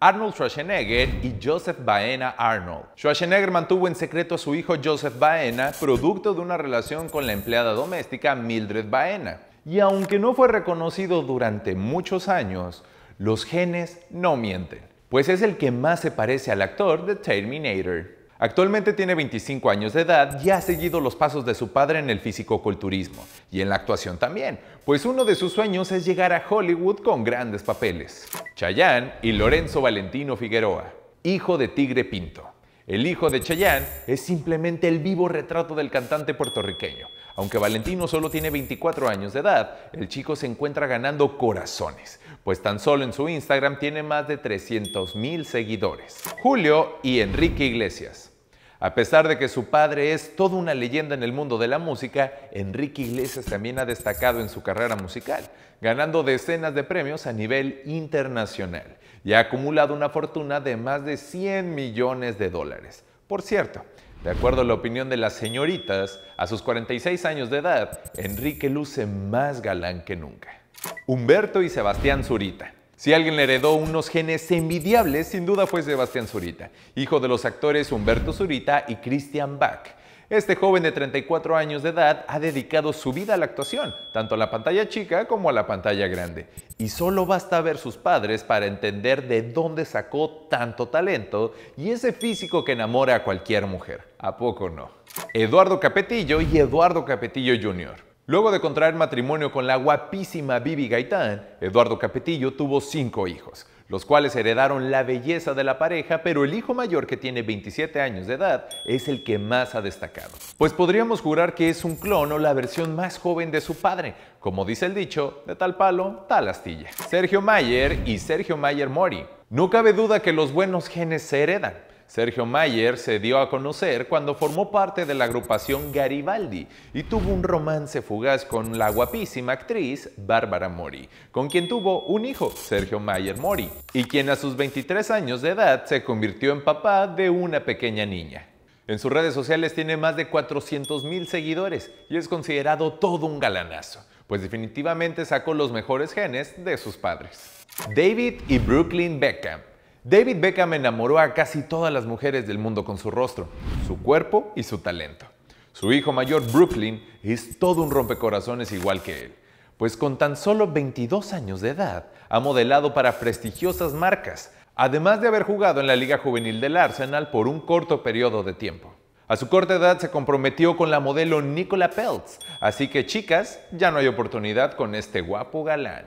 Arnold Schwarzenegger y Joseph Baena Arnold. Schwarzenegger mantuvo en secreto a su hijo Joseph Baena, producto de una relación con la empleada doméstica Mildred Baena. Y aunque no fue reconocido durante muchos años, los genes no mienten, pues es el que más se parece al actor de Terminator. Actualmente tiene 25 años de edad y ha seguido los pasos de su padre en el fisicoculturismo y en la actuación también, pues uno de sus sueños es llegar a Hollywood con grandes papeles. Chayanne y Lorenzo Valentino Figueroa, hijo de Tigre Pinto. El hijo de Chayanne es simplemente el vivo retrato del cantante puertorriqueño. Aunque Valentino solo tiene 24 años de edad, el chico se encuentra ganando corazones, pues tan solo en su Instagram tiene más de 300 mil seguidores. Julio y Enrique Iglesias. A pesar de que su padre es toda una leyenda en el mundo de la música, Enrique Iglesias también ha destacado en su carrera musical, ganando decenas de premios a nivel internacional y ha acumulado una fortuna de más de 100 millones de dólares. Por cierto, de acuerdo a la opinión de las señoritas, a sus 46 años de edad, Enrique luce más galán que nunca. Humberto y Sebastián Zurita. Si alguien le heredó unos genes envidiables, sin duda fue Sebastián Zurita, hijo de los actores Humberto Zurita y Christian Bach. Este joven de 34 años de edad ha dedicado su vida a la actuación, tanto a la pantalla chica como a la pantalla grande. Y solo basta ver sus padres para entender de dónde sacó tanto talento y ese físico que enamora a cualquier mujer. ¿A poco no? Eduardo Capetillo y Eduardo Capetillo Jr. Luego de contraer matrimonio con la guapísima Bibi Gaitán, Eduardo Capetillo tuvo cinco hijos, los cuales heredaron la belleza de la pareja, pero el hijo mayor que tiene 27 años de edad es el que más ha destacado. Pues podríamos jurar que es un clon o la versión más joven de su padre, como dice el dicho, de tal palo, tal astilla. Sergio Mayer y Sergio Mayer Mori. No cabe duda que los buenos genes se heredan. Sergio Mayer se dio a conocer cuando formó parte de la agrupación Garibaldi y tuvo un romance fugaz con la guapísima actriz Bárbara Mori, con quien tuvo un hijo, Sergio Mayer Mori, y quien a sus 23 años de edad se convirtió en papá de una pequeña niña. En sus redes sociales tiene más de 400 mil seguidores y es considerado todo un galanazo, pues definitivamente sacó los mejores genes de sus padres. David y Brooklyn Beckham David Beckham enamoró a casi todas las mujeres del mundo con su rostro, su cuerpo y su talento. Su hijo mayor, Brooklyn, es todo un rompecorazones igual que él, pues con tan solo 22 años de edad ha modelado para prestigiosas marcas, además de haber jugado en la Liga Juvenil del Arsenal por un corto periodo de tiempo. A su corta edad se comprometió con la modelo Nicola Peltz, así que chicas, ya no hay oportunidad con este guapo galán.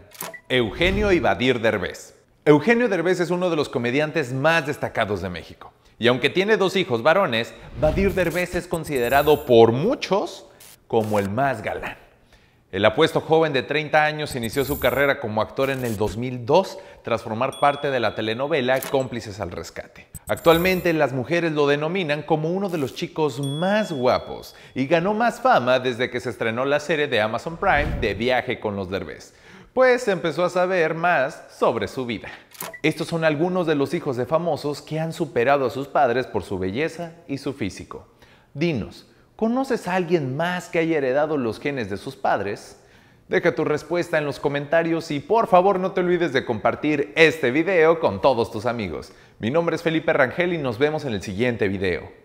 Eugenio Ibadir Derbez. Eugenio Derbez es uno de los comediantes más destacados de México. Y aunque tiene dos hijos varones, Badir Derbez es considerado por muchos como el más galán. El apuesto joven de 30 años inició su carrera como actor en el 2002 tras formar parte de la telenovela Cómplices al Rescate. Actualmente las mujeres lo denominan como uno de los chicos más guapos y ganó más fama desde que se estrenó la serie de Amazon Prime de Viaje con los Derbez pues empezó a saber más sobre su vida. Estos son algunos de los hijos de famosos que han superado a sus padres por su belleza y su físico. Dinos, ¿conoces a alguien más que haya heredado los genes de sus padres? Deja tu respuesta en los comentarios y por favor no te olvides de compartir este video con todos tus amigos. Mi nombre es Felipe Rangel y nos vemos en el siguiente video.